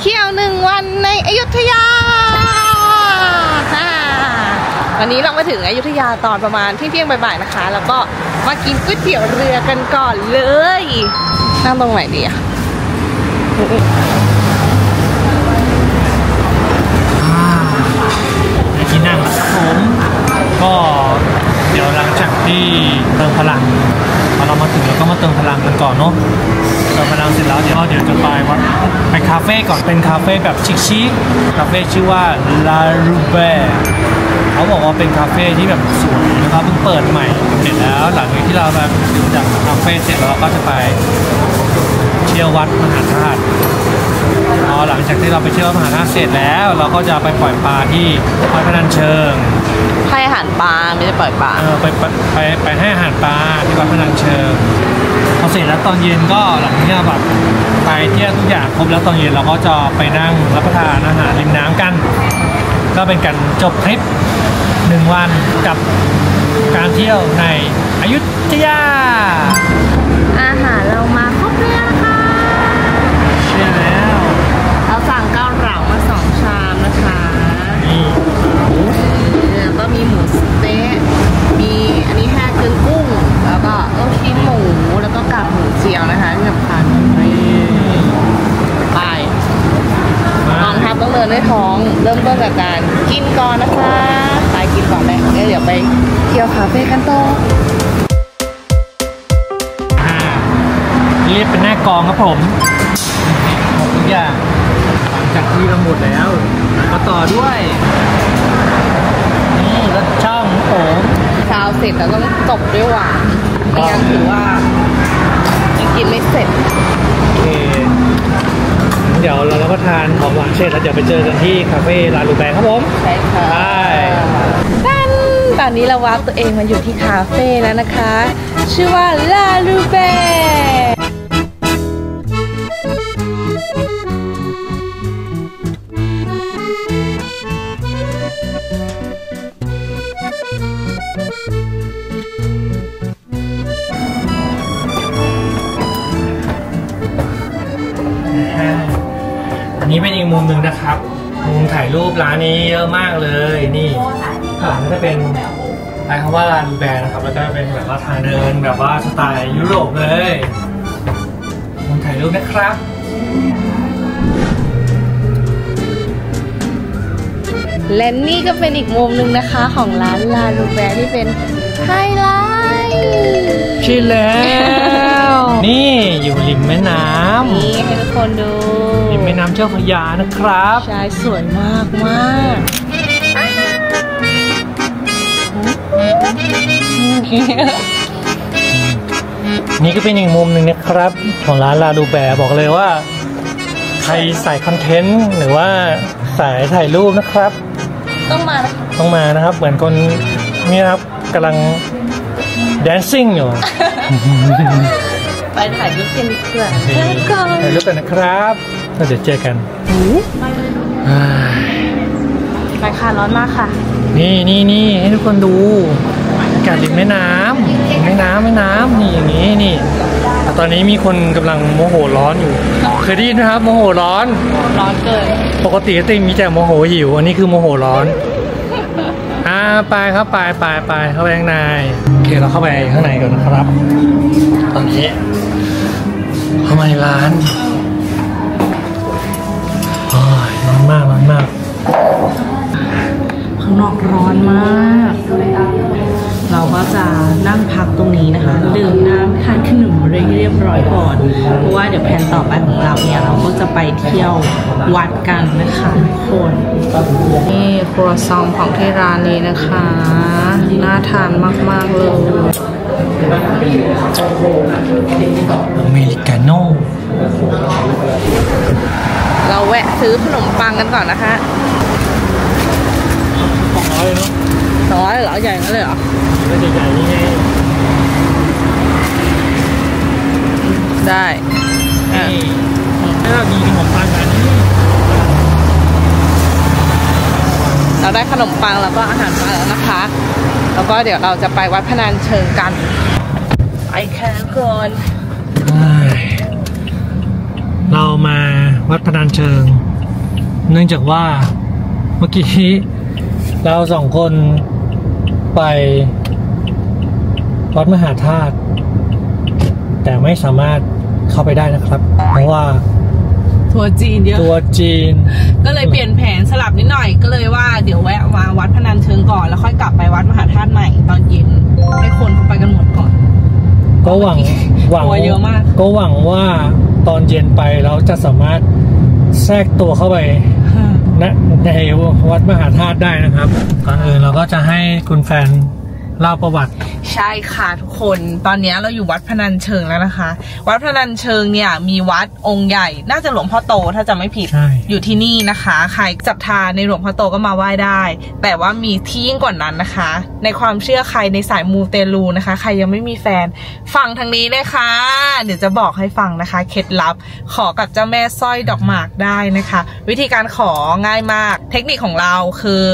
เที่ยวหนึ่งวันในอยุธยาอ่าวันนี้เรามาถึงอยุธยาตอนประมาณเที่ยงบ่ายๆนะคะ แล้วก็มากินก๋วยเตี๋ยวเรือกันก่อนเลย นั่งตรงไหนดีอะที่นั่งครับผมก็เดี๋ยวหลังจากที่เติมพลังพอเรามาถึงเราก็มาเติมพลังกันก่อนเนาะ เติมพลังเสร็จแล้วเดี๋ยวเดี๋ยวจะไปวัดไปคาเฟ่ก่อนเป็นคาเฟ่แบบชิคๆคาเฟ่ชื่อว่า La r u b e เขาบอกว่าเป็นคาเฟ่ที่แบบสวยนะครับเพิ่งเปิดใหม่เสร็จแล้ว หลังจากที่เราแบบจากคาเฟ่เสร็จแล้วเราก็จะไปเที่ยววัดมหาธาตุพอหลังจากที่เราไปเที่ยวมหาธาตุเสร็จแล้ว เราก็จะไปปล่อยปลาที่วัดพนัญเชิงให้อาหารปลาไม่ได้ปล่อยปลาเออไปไปไปไปให้อาหารปลาที่วัดพนัญเชิง พอเสร็จแล้วตอนเย็นก็หลังเนี้ยแบบไปเที่ยวทุกอย่างครบแล้วตอนเย็นเราก็จะไปนั่งรับประทานอาหารริมน้ำกัน ก็เป็นการจบทริปหนึ่งวันกับการเที่ยวในอยุธยา กินก่อนนะคะไปกินก่อนแหละแล้วเดี๋ยวไปเที่ยวคาเฟ่กันต่ออ่าเรียกเป็นหน้ากองครับผมหมดทุกอย่างหลังจากที่เราหมดแล้วก็ต่อด้วย นี่รถช่องผมเช้าเสร็จแล้วต้องจบด้วยหวานไม่งั้นถือว่ายังกินไม่เสร็จโอเค เดี๋ยวเรารับประทานของหวานเสร็จแล้วเดี๋ยวไปเจอกันที่คาเฟ่ลาลูแบงครับผมใช่ค่ะใช่ตันตอนนี้เราวาร์ปตัวเองมาอยู่ที่คาเฟ่แล้วนะคะ ชื่อว่าลาลูเบอั รูปร้านนี้เยอะมากเลยนี่ข้างหลังก็จะเป็นใช้คำว่าลาลูแบงนะครับแล้วก็เป็นแบบว่าทางเดินแบบว่าสไตล์ยุโรปเลยมุมถ่ายรูปนะครับและนี่ก็เป็นอีกมุมหนึ่งนะคะของร้านลาลูแบที่เป็นไฮไลท์ใช่แล้ว นี่อยู่ริมแม่น้ำนี่ให้ทุกคนดูริ มแม่น้ำเจ้าพระยานะครับ ใช่สวยมากมากนี่ก็เป็นอีกมุมหนึ่งนะครับ ของร้านลาดูแบบอกเลยว่า ใครใส่คอนเทนต์หรือว่าสายถ่ายรูปนะครับ ต้องมานะคะต้องมานะครับ เหมือนคนนี่นะครับกำลัง dancing อยู่ ไปถ่ายรูปกันดีกว่าถ่ายรูปกันนะครับ แล้วเดี๋ยวเจอกันอ่าไปค่ะร้อนมากค่ะ นี่นี่นี่ให้ทุกคนดูอากาศริมแม่น้ำแม่น้ำแม่น้ำนี่อย่างนี้นี่แต่ตอนนี้มีคนกำลังโมโหร้อนอยู่ เคยได้ยินไหมครับโมโหร้อนร้อนเกินปกติติมีแต่โมโหหิว อันนี้คือโมโหร้อนอ่าไปครับไปไปไปเข้าไปข้างในโอเคเราเข้าไปข้างในก่อนนะครับ ตอนนี้เข้ามาในร้าน มากร้อนมาก ข้างนอกร้อนมาก เราก็จะนั่งพักตรงนี้นะคะ ดื่มน้ำทานขนมเรียบร้อยก่อน เพราะว่าเดี๋ยวแผนต่อไปของเราเนี่ย เราก็จะไปเที่ยววัดกันนะคะทุกคน นี่ครัวซองของที่ร้านนี้นะคะ น่าทานมาก ๆ เลย อเมริกาโน่เราแวะซื้อขนมปังกันก่อนนะคะของร้อยเนาะสองร้อยเหรอใหญ่งั้นเลยเหรอแล้วใหญ่ๆนี่ไงได้อะนี่ถ้าเรามีขนมปังกันนี่เราได้ขนมปังแล้วก็อาหารมาแล้วนะคะ แล้วก็เดี๋ยวเราจะไปวัดพนัญเชิงกัน ไปแค่ก่อนเฮ้ยเรามาวัดพนัญเชิง เนื่องจากว่าเมื่อกี้เราสองคนไปวัดมหาธาตุแต่ไม่สามารถเข้าไปได้นะครับ เพราะว่าทัวร์จีนเยอะตัวจีน ก็เลยเปลี่ยนแผนสลับนิดหน่อยก็เลยว่าเดี๋ยวแวะมาวัดพนัญเชิงก่อน แล้วค่อยกลับไปวัดมหาธาตุใหม่ตอนเย็นให้คนเขาไปกันหมดก่อน ก็หวังหวังทัวร์เยอะมาก ก็หวังว่าตอนเย็นไปเราจะสามารถแทรกตัวเข้าไปณในวัดมหาธาตุได้นะครับก่อนอื่นเราก็จะให้คุณแฟน เล่าประวัติ ใช่ค่ะทุกคนตอนนี้เราอยู่วัดพนัญเชิงแล้วนะคะ วัดพนัญเชิงเนี่ยมีวัดองค์ใหญ่ น่าจะหลวงพ่อโตถ้าจะไม่ผิดใช่อยู่ที่นี่นะคะ ใครศรัทธาในหลวงพ่อโตก็มาไหว้ได้ แต่ว่ามีที่ยิ่งกว่านั้นนะคะ ในความเชื่อใครในสายมูเตลูนะคะ ใครยังไม่มีแฟนฟังทางนี้เลยค่ะ เดี๋ยวจะบอกให้ฟังนะคะเคล็ดลับขอกับเจ้าแม่สร้อยดอกหมากได้นะคะ วิธีการของ่ายมาก เทคนิคของเราคือ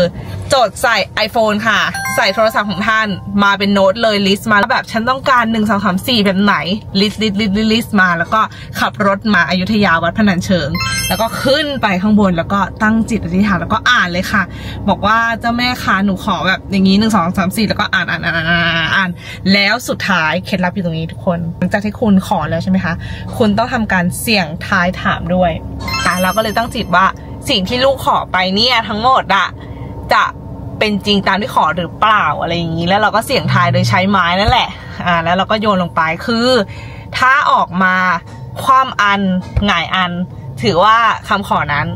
จดใส่ iPhone ค่ะ ใส่โทรศัพท์ของท่านมาเป็นโน้ตเลย list มาแล้วแบบฉันต้องการ 1 2 3 4 แบบไหน list list list list มา แล้วก็ขับรถมาอยุธยาวัดพนัญเชิง แล้วก็ขึ้นไปข้างบนแล้วก็ตั้งจิตอธิษฐานแล้วก็อ่านเลยค่ะ บอกว่าเจ้าแม่คะหนูขอแบบอย่างนี้หนึ่งสองสามสี่แล้วก็อ่านอ่านอ่านอ่านอ่านอ่านแล้วสุดท้ายเคล็ดลับอยู่ตรงนี้ทุกคน หลังจากที่คุณขอแล้วใช่ไหมคะคุณต้องทำการเสี่ยงทายถามด้วยอะเราก็เลยตั้งจิตว่าสิ่งที่ลูกขอไปเนี่ยทั้งหมดอะ จะเป็นจริงตามที่ขอหรือเปล่าอะไรอย่างนี้ แล้วเราก็เสี่ยงทายโดยใช้ไม้นั่นแหละอ่าแล้วเราก็โยนลงไปคือ ถ้าออกมาคว่ำอันหงายอัน ถือว่าคำขอนั้น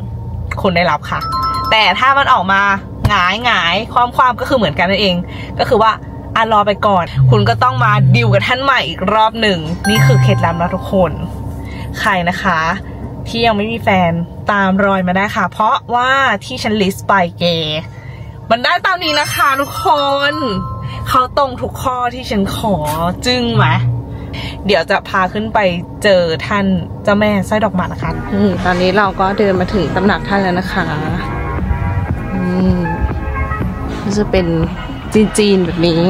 คุณได้รับค่ะ แต่ถ้ามันออกมาหงายหงายความความก็คือเหมือนกันนั่นเอง ก็คือว่าอะรอไปก่อน คุณก็ต้องมาดิวกับท่านใหม่อีกรอบหนึ่ง นี่คือเคล็ดลับนะทุกคน ใครนะคะ ที่ยังไม่มีแฟนตามรอยมาได้ค่ะ เพราะว่าที่ฉันลิสต์ไปเกย์มันได้ตามนี้นะคะทุกคน เขาตรงทุกข้อที่ฉันขอจึ้งไหมเดี๋ยวจะพาขึ้นไปเจอท่านเจ้าแม่สร้อยดอกหมากนะคะอตอนนี้เราก็เดินมาถึงตำหนักท่านแล้วนะคะอืมก็จะเป็นจีนๆแบบนี้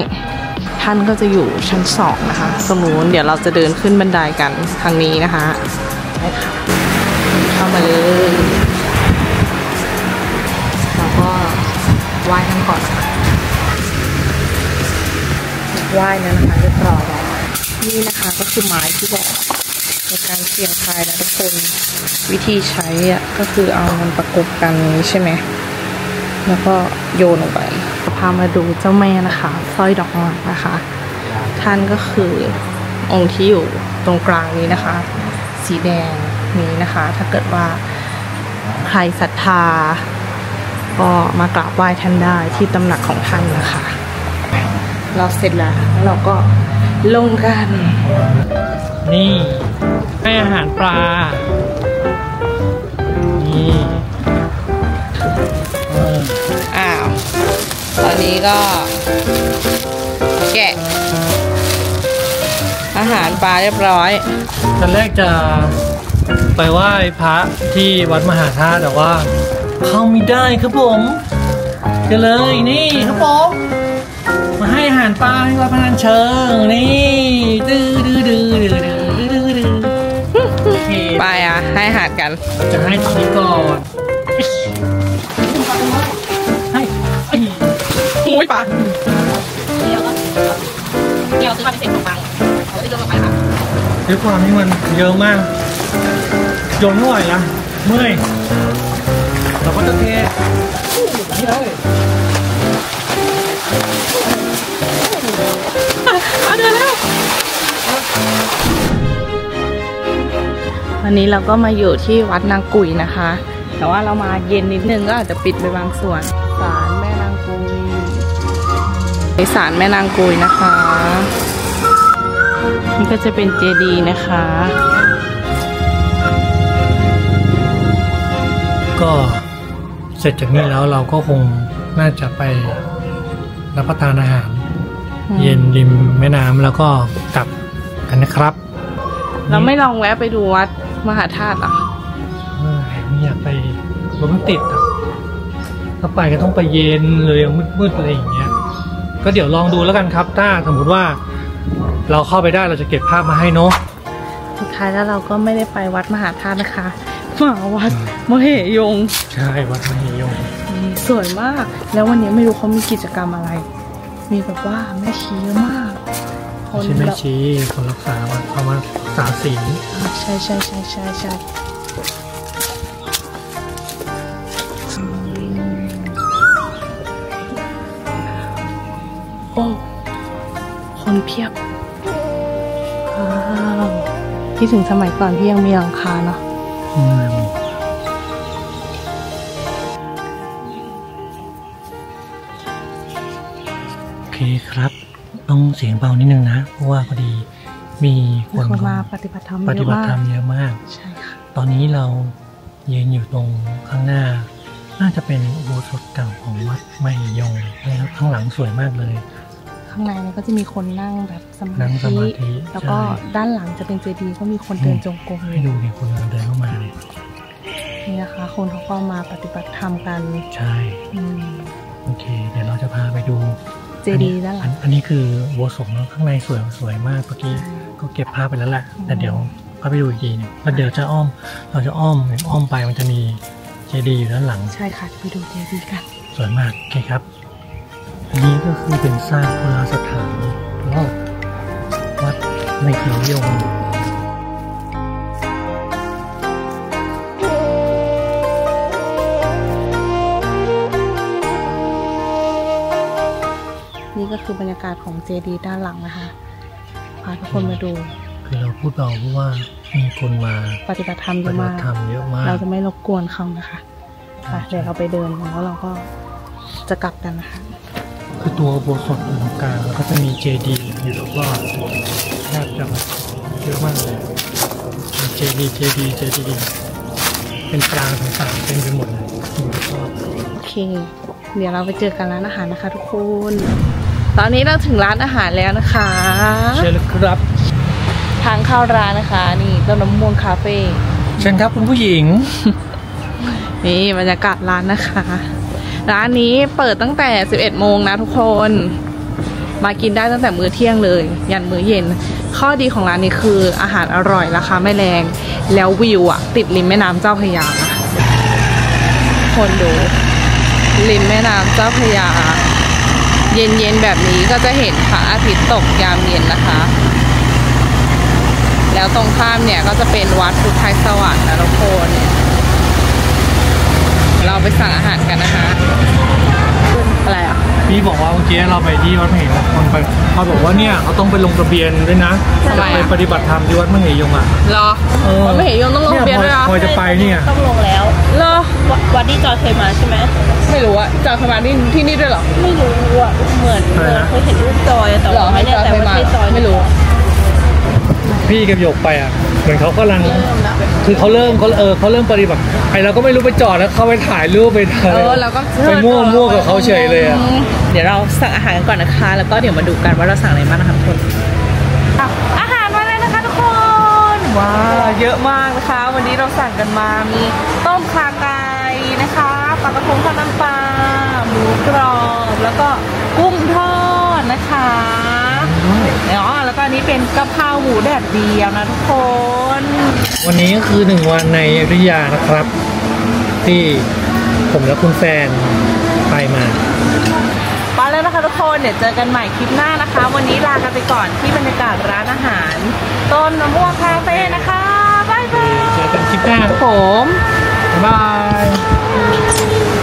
ท่านก็จะอยู่ชั้นสองนะคะตรงนู้นเดี๋ยวเราจะเดินขึ้นบันไดกันทางนี้นะคะไปค่ะ มาเลยเราก็ไหว้ท่านก่อนนะคะไหว้แล้วนะคะเรียบร้อยแล้วนี่นะคะก็คือไม้ที่บอกในการเสี่ยงทายนะทุกคนวิธีใช้อะก็คือเอามันประกบกันอย่างนี้ใช่ไหมแล้วก็โยนลงไปพามาดูเจ้าแม่นะคะสร้อยดอกหมากนะคะ ท่านก็คือองค์ที่อยู่ตรงกลางนี้นะคะ สีแดง นี้นะคะ ถ้าเกิดว่าใครศรัทธา ก็มากราบไหว้ท่านได้ที่ตำหนักของท่านนะคะ เราเสร็จแล้วแล้วเราก็ลงกัน นี่ให้อาหารปลา นี่เอออ้าว ตอนนี้ก็ แกะ อาหารปลาเรียบร้อย ตอนแรกจะ ไปไหว้พระที่วัดมหาธาตุแต่ว่าเข้าไม่ได้ครับผมก็เลยนี่ครับผมมาให้อาหารปลาที่วัดพนัญเชิงนี่ดื้อดื้อดื้อดื้อดื้อดื้อดื้อไปอะให้อาหารกัน จะให้ตรงนี้ก่อนให้ให้อุ้ยปลาเดี๋ยวเดี๋ยวซื้อมาพิเศษของบาเขาที่เริ่มมาไปค่ะด้วยความที่มันเยอะมาก โยนไม่ไหวละเมื่อยเราก็จะเทนี่เลยเอาเดินแล้ววันนี้เราก็มาอยู่ที่วัดนางกุยนะคะ แต่ว่าเรามาเย็นนิดนึงก็อาจจะปิดไปบางส่วนศาลแม่นางกุยในศาลแม่นางกุยนะคะ นี่ก็จะเป็นเจดีย์นะคะ ก็เสร็จจากนี้แล้วเราก็คงน่าจะไปรับประทานอาหารอืมเย็นริมแม่น้ำแล้วก็กลับกันนะครับ เราไม่ลองแวะไปดูวัดมหาธาตุเหรอเอ้ยไม่อยากไปรถมันติดอะถ้าไปก็ต้องไปเย็นเลยมืดๆอะไรอย่างเงี้ย ก็เดี๋ยวลองดูแล้วกันครับ ถ้าสมมติว่าเราเข้าไปได้เราจะเก็บภาพมาให้เนาะสุดท้ายแล้วเราก็ไม่ได้ไปวัดมหาธาตุนะคะ มาวัดมเหยง ใช่วัดมเหยงนี่สวยมาก แล้ววันนี้ไม่รู้เขามีกิจกรรมอะไร มีแบบว่าแม่ชีเยอะมากคไม่นใช่แม่แบบชีคนรักษาวัดเขามารักษาศีลอ่าใช่ใช่ใช่ใช่ใช่โอ้ คนเพียบว้าวที่ถึงสมัยก่อนที่ยังมีหลังคาเนาะ อืมโอเคครับ ต้องเสียงเบานิดนึงนะ เพราะว่าพอดีมีคมีนคนมาปฏิบัติธรรมปเยฏิอะบัติมาธรรกมเยอะมาก ใช่ค่ะ ตอนนี้เรายืนอยู่ตรงข้างหน้า น่าจะเป็นอุโบสถเก่าของวัดมหิยงนะครับข้างหลังสวยมากเลย ข้างในเนี่ยก็จะมีคนนั่งแบบสมานั่งสธิมาธิ แล้วก็ใช่ด้านหลังจะเป็นเจดีย์ก็มีคนเดินจงกรมอให้ยู่ดูเนี่ยคนกำลังเดินเข้ามาเนี่ย นี่นะคะ คนเขาก็มาปฏิบัติธรรมกัน ใช่อืมโอเค เดี๋ยวเราจะพาไปดูเจดีย์ด้านหลังอัอันนี้คืออุโบสถเนอะข้างในสวยสวยมากเมื่อกี้ก็เก็บภาพไปแล้วแหละอืมแต่เดี๋ยวพาไปดูอีกทีหนึงแล้วเดี๋ยวจะอ้อม เราจะอ้อมอ้อมไปมันจะมีเจดีย์อยู่ด้านหลัง ใช่ค่ะจะไปดูเจดีย์กัน สวยมากโอเคครับ อันนี้ก็คือเป็นสร้างโบราณสถานรอบวัดในเขียวยงนี่ คือบรรยากาศของเจดีย์ด้านหลังนะคะพาทุกคนมาดู คือเราพูดเบาเพราะว่ามีคนมาปฏิบัติธรรมเยปอะฏิบัมากติธรรมเยอะมากเราจะไม่รบกวนเขานะคะไปเดี๋ยวเราไปเดินแล้วเราก็จะกลับกันนะคะ คือตัวอุโบสถอยู่ตรงกลางแล้วก็จะมีเจดีย์อยู่รอบๆแทบจะแบบเยอะมากเลยมีเจดีย์เจดีย์เจดีย์เป็นกลางต่างๆเต็มไปหมดเลยอยู่รอบโอเค เดี๋ยวเราไปเจอกันร้านอาหารนะคะทุกคน ตอนนี้เราถึงร้านอาหารแล้วนะคะๆเชิญเลยครับ ทางเข้าร้านนะคะ นี่ต้นน้ำม่วงคาเฟ่เชิญครับคุณผู้หญิง นี่บรรยากาศร้านนะคะ ร้านนี้เปิดตั้งแต่ 11 โมงนะทุกคน มากินได้ตั้งแต่มื้อเที่ยงเลย ยันมื้อเย็น ข้อดีของร้านนี้คืออาหารอร่อยราคาไม่แรง แล้ววิวอะติดริมแม่น้ำเจ้าพระยาคนดูริมแม่น้ำเจ้าพระยา เย็นๆแบบนี้ก็จะเห็นพระอาทิตย์ตกยามเย็นนะคะ แล้วตรงข้ามเนี่ยก็จะเป็นวัดพุทธไทยสวรรค์นะทุกคนเราไปสั่งอาหารกันนะคะอะไรอะ พี่บอกว่าเมื่อกี้เราไปที่วัดมเหยงคนไปเขาบอกว่าเนี่ยเขาต้องไปลงทะเบียนด้วยนะทำไมไปอะปฏิบัติธรรมที่วัดมเหยงอะเหรอเออไม่เห็นยังต้องลงทะเบียนด้วยเหรอพอจะไปเนี่ย ต้องลงแล้วเหรอววัดที่จอยเคยมาใช่ไหมไม่รู้อะจอยเคยมาที่ที่นี่ด้วยเหรอ ไม่รู้อะเหมือนอะไรนะเคยเห็นรูปจอยอะแต่เหรอว่าไม่แน่ใจว่าให้ใช่จจออยยไม่รู้ พี่กับหยกไปอะ เหมือนเขากำลัง คือเขาเริ่มเขาเออเขาเริ่มปฏิบัติไอเราก็ไม่รู้ไปจอดแล้วเขาไปถ่ายรูปไปถ่ายเออเราก็ไปมั่วมั่วกับเขาเฉยเลยอะเดี๋ยวเราสั่งอาหารกันก่อนนะคะ แล้วก็เดี๋ยวมาดูกันว่าเราสั่งอะไรบ้างนะคะทุกคนอะอาหารมาเลยนะคะทุกคนว้าวเยอะมากนะคะ วันนี้เราสั่งกันมามีต้มขาไก่นะคะปลากระพงทอดน้ำปลาหมูกรอบแล้วก็กุ้งทอดนะคะอ๋ อแล้วก็อันนี้เป็นกะเพราหมูแดดเดียวนะทุกคน วันนี้ก็คือหนึ่งวันในอยุธยานะครับ ที่ผมและคุณแฟนไปมาไปแล้วนะคะทุกคนเดี๋ยวเจอกันใหม่คลิปหน้านะคะ วันนี้ลากันไปก่อนที่บรรยากาศร้านอาหาร ต้นมะม่วงคาเฟ่นะคะบ๊ายบายเจอกันคลิปหน้าผมบ๊ายบาย